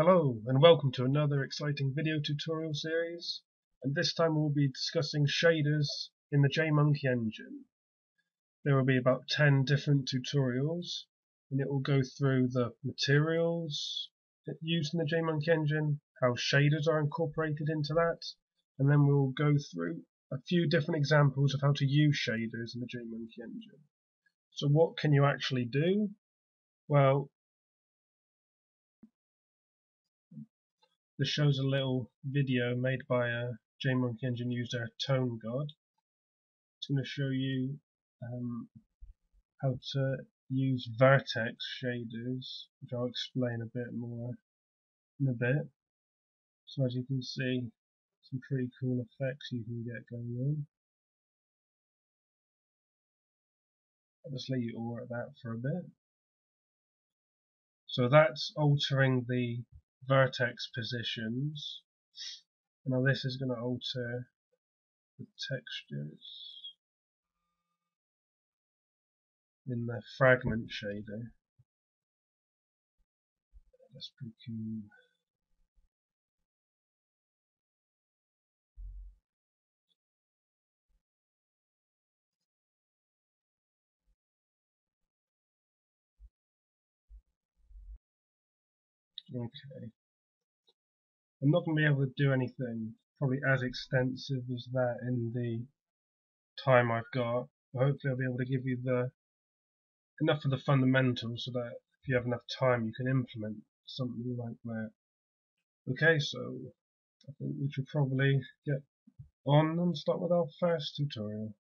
Hello and welcome to another exciting video tutorial series and this time we'll be discussing shaders in the JMonkey engine. There will be about 10 different tutorials and it will go through the materials used in the JMonkey engine, how shaders are incorporated into that and then we'll go through a few different examples of how to use shaders in the JMonkey engine. So what can you actually do? Well, This shows a little video made by a JMonkey Engine user, Tone God. It's going to show you um, how to use vertex shaders, which I'll explain a bit more in a bit. So as you can see, some pretty cool effects you can get going on. I'll just let you all at that for a bit. So that's altering the vertex positions. Now this is going to alter the textures in the fragment shader. That's pretty cool. Okay. I'm not going to be able to do anything probably as extensive as that in the time I've got. But hopefully I'll be able to give you the enough of the fundamentals so that if you have enough time you can implement something like that. Okay, so I think we should probably get on and start with our first tutorial.